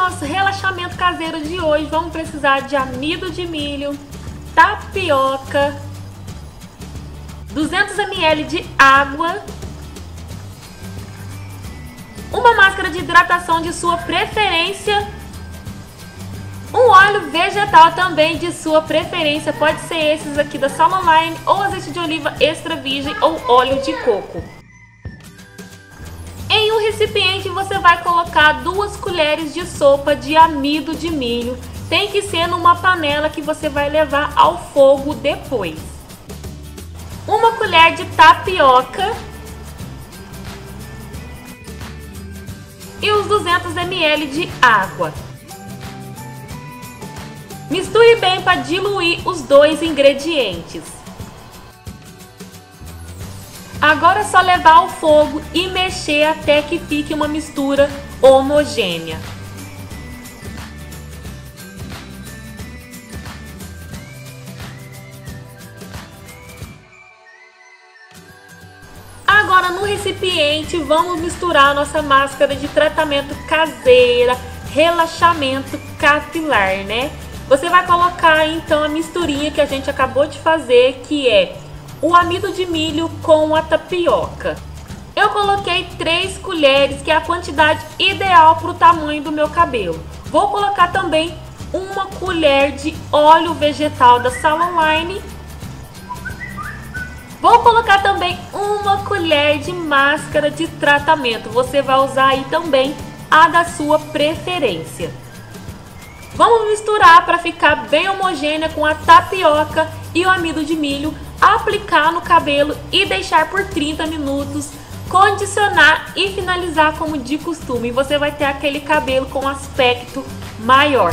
nosso relaxamento caseiro de hoje, vamos precisar de amido de milho, tapioca, 200 ml de água, uma máscara de hidratação de sua preferência, um óleo vegetal também de sua preferência, pode ser esses aqui da Salon Line ou azeite de oliva extra virgem ou óleo de coco. Recipiente você vai colocar duas colheres de sopa de amido de milho. Tem que ser numa panela que você vai levar ao fogo depois. Uma colher de tapioca e os 200 ml de água. Misture bem para diluir os dois ingredientes. Agora é só levar ao fogo e mexer até que fique uma mistura homogênea. Agora no recipiente vamos misturar nossa máscara de tratamento caseira, relaxamento capilar, né? Você vai colocar então a misturinha que a gente acabou de fazer, que é o amido de milho com a tapioca. Eu coloquei 3 colheres, que é a quantidade ideal para o tamanho do meu cabelo. Vou colocar também uma colher de óleo vegetal da Salon Line. Vou colocar também uma colher de máscara de tratamento. Você vai usar aí também a da sua preferência. Vamos misturar para ficar bem homogênea com a tapioca e o amido de milho aplicar no cabelo e deixar por 30 minutos, condicionar e finalizar como de costume. Você vai ter aquele cabelo com aspecto maior.